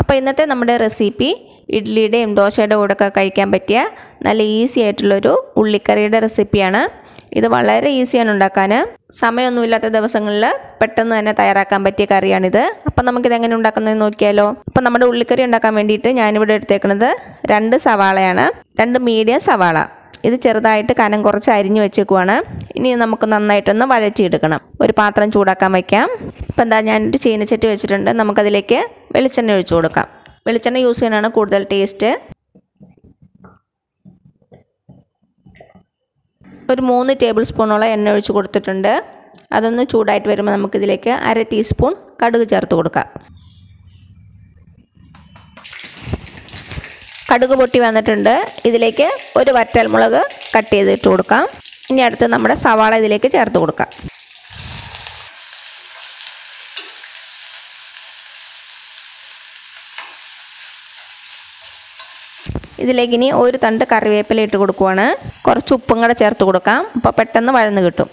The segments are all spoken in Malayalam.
അപ്പോൾ ഇന്നത്തെ നമ്മുടെ റെസിപ്പി ഇഡ്ഡലിയുടെയും ദോശയുടെ കൂടെ ഒക്കെ കഴിക്കാൻ പറ്റിയ നല്ല ഈസി ആയിട്ടുള്ളൊരു ഉള്ളിക്കറിയുടെ റെസിപ്പിയാണ്. ഇത് വളരെ ഈസിയാണ് ഉണ്ടാക്കാൻ സമയമൊന്നുമില്ലാത്ത ദിവസങ്ങളിൽ പെട്ടെന്ന് തന്നെ തയ്യാറാക്കാൻ പറ്റിയ കറിയാണിത്. അപ്പം നമുക്കിത് എങ്ങനെ ഉണ്ടാക്കുന്നതെന്ന് നോക്കിയാലോ. അപ്പം നമ്മുടെ ഉള്ളിക്കറി ഉണ്ടാക്കാൻ വേണ്ടിയിട്ട് ഞാനിവിടെ എടുത്തേക്കുന്നത് രണ്ട് സവാളയാണ്. രണ്ട് മീഡിയം സവാള. ഇത് ചെറുതായിട്ട് കനം കുറച്ച് അരിഞ്ഞു വെച്ചേക്കുവാണ്. ഇനി നമുക്ക് നന്നായിട്ടൊന്ന് വഴച്ചിയെടുക്കണം ഒരു പാത്രം ചൂടാക്കാൻ വയ്ക്കാം ഇപ്പം എന്താ ഞാനൊരു ചീനച്ചട്ടി വെച്ചിട്ടുണ്ട്. നമുക്കതിലേക്ക് വെളിച്ചെണ്ണ ഒഴിച്ചു കൊടുക്കാം. വെളിച്ചെണ്ണ യൂസ് ചെയ്യാനാണ് കൂടുതൽ ടേസ്റ്റ്. ഒരു മൂന്ന് ടേബിൾ സ്പൂണോളം എണ്ണ ഒഴിച്ച് കൊടുത്തിട്ടുണ്ട്. അതൊന്ന് ചൂടായിട്ട് വരുമ്പോൾ നമുക്കിതിലേക്ക് അര ടീസ്പൂൺ കടുക് ചേർത്ത് കൊടുക്കാം. കടുക് പൊട്ടി വന്നിട്ടുണ്ട്. ഇതിലേക്ക് ഒരു വറ്റൽമുളക് കട്ട് ചെയ്തിട്ട് കൊടുക്കാം. ഇനി അടുത്ത് നമ്മുടെ സവാള ഇതിലേക്ക് ചേർത്ത് കൊടുക്കാം. ഇതിലേക്ക് ഇനി ഒരു തണ്ട് കറിവേപ്പില ഇട്ട് കൊടുക്കുവാണ്. കുറച്ച് ഉപ്പും കൂടെ ചേർത്ത് കൊടുക്കാം. അപ്പോൾ പെട്ടെന്ന് വഴന്ന് കിട്ടും.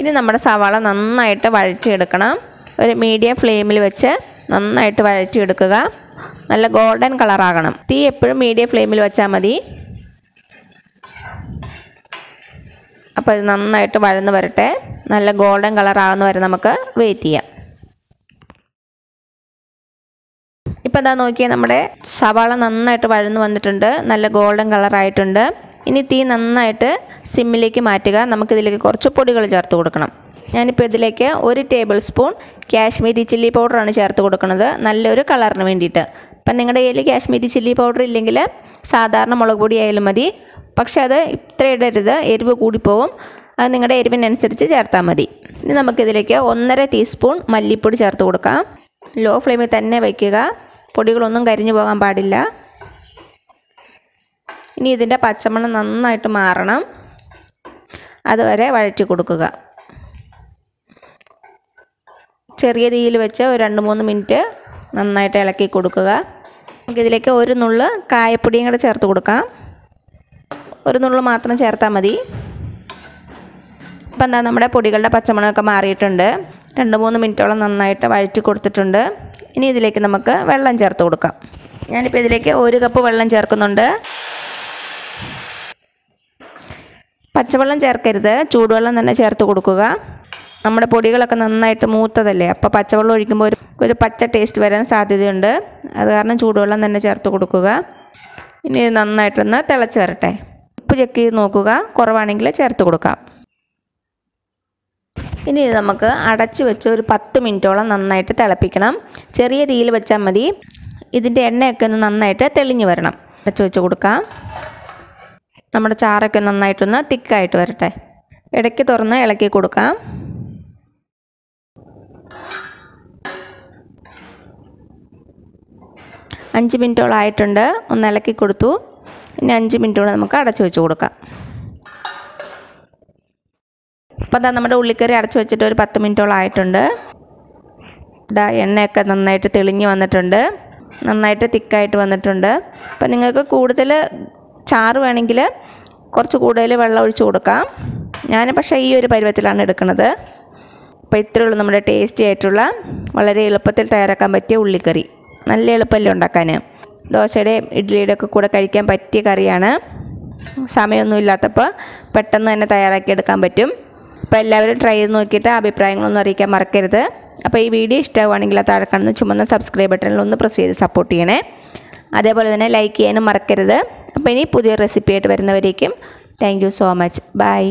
ഇനി നമ്മുടെ സവാള നന്നായിട്ട് വഴറ്റിയെടുക്കണം. ഒരു മീഡിയം ഫ്ലെയിമിൽ വെച്ച് നന്നായിട്ട് വഴറ്റിയെടുക്കുക. നല്ല ഗോൾഡൻ കളറാകണം തീ എപ്പോഴും മീഡിയം ഫ്ലെയിമിൽ വെച്ചാൽ മതി. അപ്പോൾ ഇത് നന്നായിട്ട് വഴന്ന് വരട്ടെ. നല്ല ഗോൾഡൻ കളറാകുന്ന വരെ നമുക്ക് വെയിറ്റ് ചെയ്യാം. ഇപ്പം എന്താ നോക്കിയാൽ നമ്മുടെ സവാള നന്നായിട്ട് വഴന്ന് വന്നിട്ടുണ്ട്. നല്ല ഗോൾഡൻ കളറായിട്ടുണ്ട് ഇനി തീ നന്നായിട്ട് സിമ്മിലേക്ക് മാറ്റുക. നമുക്കിതിലേക്ക് കുറച്ച് പൊടികൾ ചേർത്ത് കൊടുക്കണം. ഞാനിപ്പോൾ ഇതിലേക്ക് ഒരു ടേബിൾ സ്പൂൺ കാശ്മീരി ചില്ലി പൗഡറാണ് ചേർത്ത് കൊടുക്കുന്നത്. നല്ലൊരു കളറിന് വേണ്ടിയിട്ട്. അപ്പം നിങ്ങളുടെ കയ്യിൽ കാശ്മീരി ചില്ലി പൗഡർ ഇല്ലെങ്കിൽ സാധാരണ മുളക് പൊടി ആയാലും മതി. പക്ഷേ അത് ഇത്ര ഇടരുത്. എരിവ് കൂടിപ്പോകും. അത് നിങ്ങളുടെ എരിവിനനുസരിച്ച് ചേർത്താൽ മതി. ഇനി നമുക്കിതിലേക്ക് ഒന്നര ടീസ്പൂൺ മല്ലിപ്പൊടി ചേർത്ത് കൊടുക്കാം. ലോ ഫ്ലെയിമിൽ തന്നെ വയ്ക്കുക. പൊടികളൊന്നും കരിഞ്ഞു പോകാൻ പാടില്ല. ഇനി ഇതിന്റെ പച്ചമണം നന്നായിട്ട് മാറണം. അതുവരെ വഴറ്റി കൊടുക്കുക. ചെറിയ തീയിൽ വെച്ച് ഒരു രണ്ട് മൂന്ന് മിനിറ്റ് നന്നായിട്ട് ഇളക്കി കൊടുക്കുക. നമുക്കിതിലേക്ക് ഒരു നുള്ള് കായപ്പൊടിയും കൂടെ ചേർത്ത് കൊടുക്കാം. ഒരു നുള്ളു മാത്രം ചേർത്താൽ മതി. ഇപ്പം എന്താ നമ്മുടെ പൊടികളുടെ പച്ചമുളകൊക്കെ മാറിയിട്ടുണ്ട്. രണ്ട് മൂന്ന് മിനിറ്റോളം നന്നായിട്ട് വഴറ്റി കൊടുത്തിട്ടുണ്ട്. ഇനി ഇതിലേക്ക് നമുക്ക് വെള്ളം ചേർത്ത് കൊടുക്കാം. ഞാനിപ്പോൾ ഇതിലേക്ക് ഒരു കപ്പ് വെള്ളം ചേർക്കുന്നുണ്ട്. പച്ചവെള്ളം ചേർക്കരുത്. ചൂടുവെള്ളം തന്നെ ചേർത്ത് കൊടുക്കുക. നമ്മുടെ പൊടികളൊക്കെ നന്നായിട്ട് മൂത്തതല്ലേ? അപ്പോൾ പച്ചവെള്ളം ഒഴിക്കുമ്പോൾ ഒരു ഒരു പച്ച ടേസ്റ്റ് വരാൻ സാധ്യതയുണ്ട്. അത് കാരണം ചൂടുവെള്ളം തന്നെ ചേർത്ത് കൊടുക്കുക. ഇനി നന്നായിട്ടൊന്ന് തിളച്ച് വരട്ടെ. ഉപ്പ് ചെക്ക് ചെയ്ത് നോക്കുക. കുറവാണെങ്കിൽ ചേർത്ത് കൊടുക്കാം. ഇനി ഇത് നമുക്ക് അടച്ച് വെച്ച് ഒരു പത്ത് മിനിറ്റോളം നന്നായിട്ട് തിളപ്പിക്കണം. ചെറിയ തീയിൽ വെച്ചാൽ മതി. ഇതിന്റെ എണ്ണയൊക്കെ ഒന്ന് നന്നായിട്ട് തെളിഞ്ഞു വരണം. അടച്ച് വെച്ച് കൊടുക്കാം. നമ്മുടെ ചാറൊക്കെ നന്നായിട്ടൊന്ന് തിക്കായിട്ട് വരട്ടെ. ഇടയ്ക്ക് തുറന്ന് ഇളക്കി കൊടുക്കാം. അഞ്ച് മിനിറ്റോളം ആയിട്ടുണ്ട്. ഒന്ന് ഇളക്കി കൊടുത്തു. ഇനി അഞ്ച് മിനിറ്റോളം നമുക്ക് അടച്ചു വെച്ച് കൊടുക്കാം. അപ്പോൾ അതാ നമ്മുടെ ഉള്ളിക്കറി അടച്ചു വെച്ചിട്ട് ഒരു പത്ത് മിനിറ്റോളം ആയിട്ടുണ്ട്. ഇതാ എണ്ണയൊക്കെ നന്നായിട്ട് തെളിഞ്ഞ് വന്നിട്ടുണ്ട്. നന്നായിട്ട് തിക്കായിട്ട് വന്നിട്ടുണ്ട്. അപ്പം നിങ്ങൾക്ക് കൂടുതൽ ചാറ് വേണമെങ്കിൽ കുറച്ച് കൂടുതൽ വെള്ളം ഒഴിച്ച് കൊടുക്കാം. ഞാൻ പക്ഷേ ഈ ഒരു പരുവത്തിലാണ് എടുക്കുന്നത്. അപ്പോൾ ഇത്രയേ ഉള്ളൂ നമ്മുടെ ടേസ്റ്റി ആയിട്ടുള്ള വളരെ എളുപ്പത്തിൽ തയ്യാറാക്കാൻ പറ്റിയ ഉള്ളിക്കറി. നല്ല എളുപ്പമല്ലേ ഉണ്ടാക്കാൻ? ദോശയുടെ ഇഡ്ഡലിയുടെ ഒക്കെ കൂടെ കഴിക്കാൻ പറ്റിയ കറിയാണ്. സമയമൊന്നും ഇല്ലാത്തപ്പോൾ പെട്ടെന്ന് തന്നെ തയ്യാറാക്കിയെടുക്കാൻ പറ്റും. അപ്പോൾ എല്ലാവരും ട്രൈ ചെയ്ത് നോക്കിയിട്ട് അഭിപ്രായങ്ങളൊന്നും അറിയിക്കാൻ മറക്കരുത്. അപ്പോൾ ഈ വീഡിയോ ഇഷ്ടമാവുകയാണെങ്കിൽ ആ താഴെ കാണുന്ന ചുമന്ന സബ്സ്ക്രൈബ് ബട്ടണിൽ ഒന്ന് പ്രസ് ചെയ്ത് സപ്പോർട്ട് ചെയ്യണേ. അതേപോലെ തന്നെ ലൈക്ക് ചെയ്യാനും മറക്കരുത്. അപ്പോൾ ഇനി പുതിയ റെസിപ്പിയായിട്ട് വരുന്നവരേക്കും താങ്ക് സോ മച്ച് ബൈ